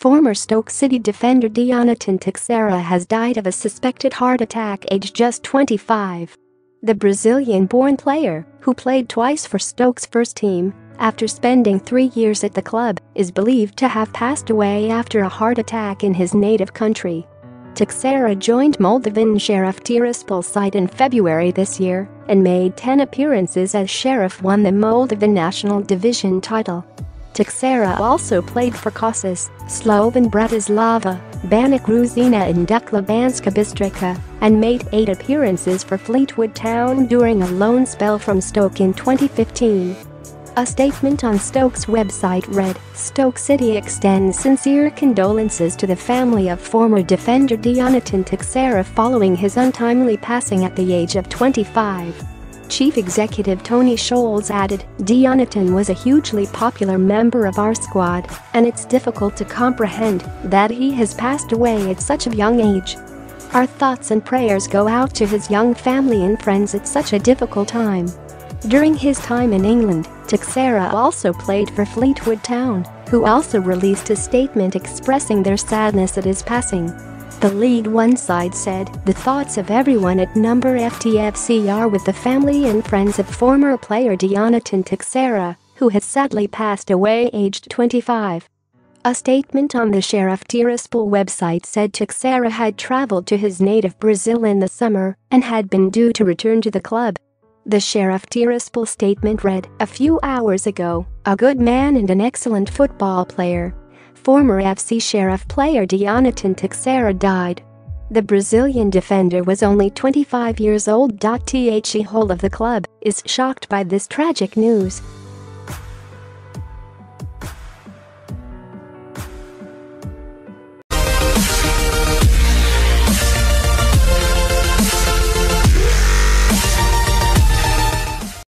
Former Stoke City defender Dionatan Teixeira has died of a suspected heart attack aged just 25. The Brazilian-born player, who played twice for Stoke's first team, after spending three years at the club, is believed to have passed away after a heart attack in his native country. Teixeira joined Moldovan Sheriff Tiraspol side in February this year and made 10 appearances as Sheriff won the Moldovan National Division title. Teixeira also played for Kosas, Slovan Bratislava, Banik Ruzina and Dukla Banska Bystrica, and made eight appearances for Fleetwood Town during a loan spell from Stoke in 2015. A statement on Stoke's website read, Stoke City extends sincere condolences to the family of former defender Dionatan Teixeira following his untimely passing at the age of 25. Chief Executive Tony Scholes added, Dionatan was a hugely popular member of our squad, and it's difficult to comprehend that he has passed away at such a young age. Our thoughts and prayers go out to his young family and friends at such a difficult time. During his time in England, Teixeira also played for Fleetwood Town, who also released a statement expressing their sadness at his passing. The League One side said, the thoughts of everyone at number FTFC are with the family and friends of former player Dionatan Teixeira, who has sadly passed away aged 25. A statement on the Sheriff Tiraspol website said Teixeira had traveled to his native Brazil in the summer and had been due to return to the club. The Sheriff Tiraspol statement read, A few hours ago, a good man and an excellent football player, former FC Sheriff player Dionatan Teixeira died. The Brazilian defender was only 25 years old. The whole of the club is shocked by this tragic news.